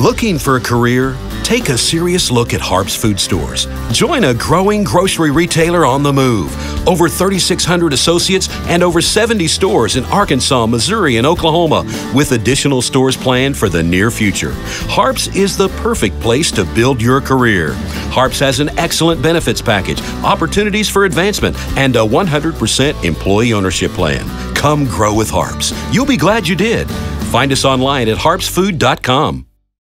Looking for a career? Take a serious look at Harps Food Stores. Join a growing grocery retailer on the move. Over 3,600 associates and over 70 stores in Arkansas, Missouri, and Oklahoma, with additional stores planned for the near future. Harps is the perfect place to build your career. Harps has an excellent benefits package, opportunities for advancement, and a 100% employee ownership plan. Come grow with Harps. You'll be glad you did. Find us online at harpsfood.com.